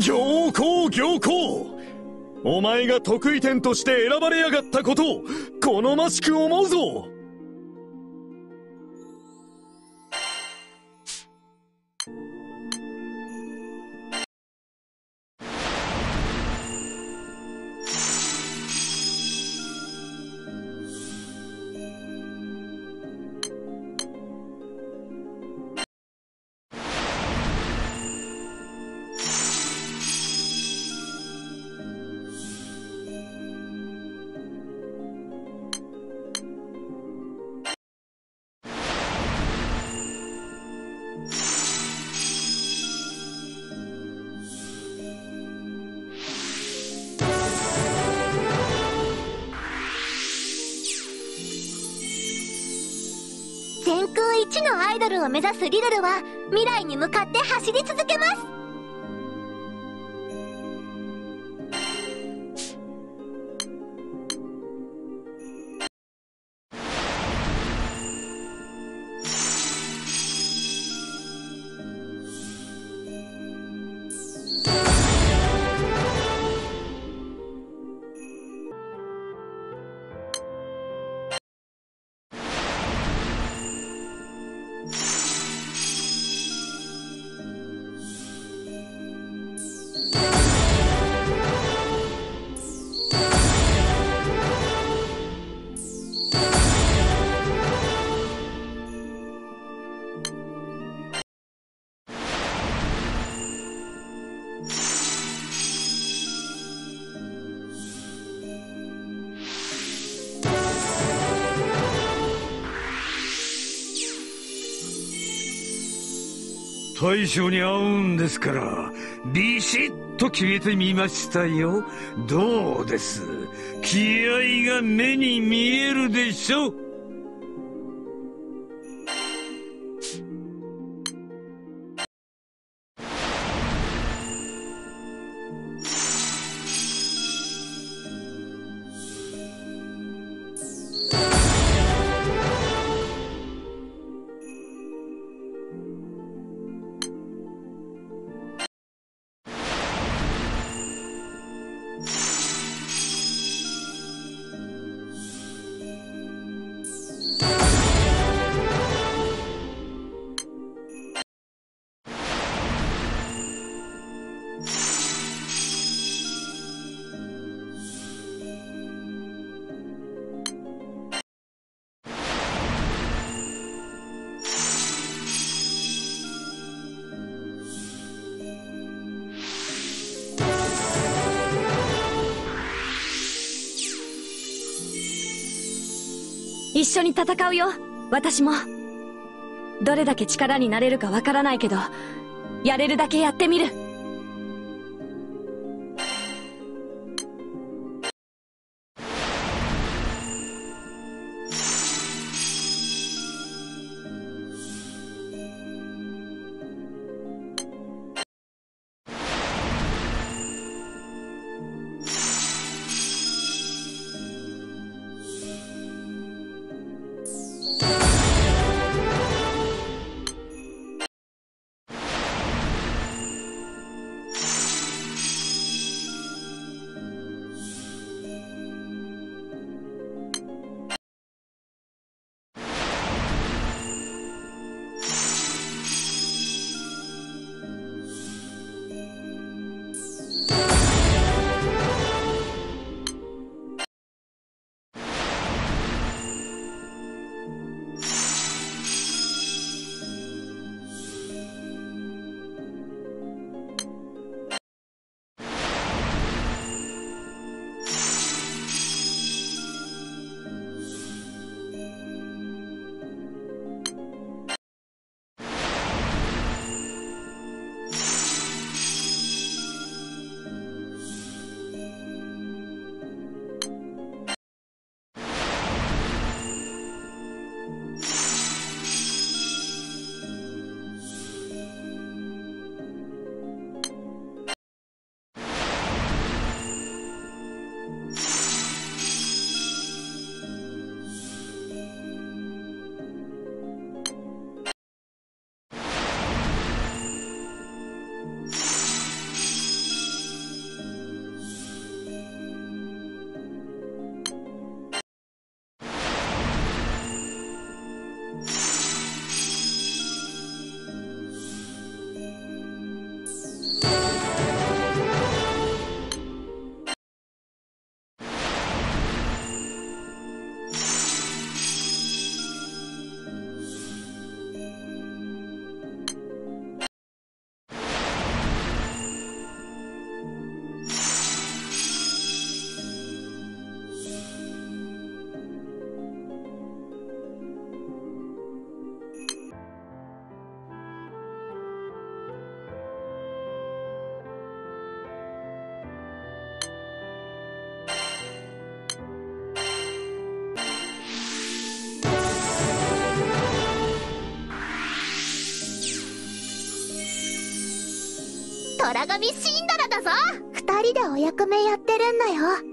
行行行行お前が得意点として選ばれやがったことを好ましく思うぞ。全空一のアイドルを目指すリドルは未来に向かって走り続けます。大将に会うんですからビシッと決めてみましたよ。どうです？気合が目に見えるでしょ一緒に戦うよ。私も。どれだけ力になれるかわからないけどやれるだけやってみる。ドラ神シンドラだぞ。二人でお役目やってるんだよ。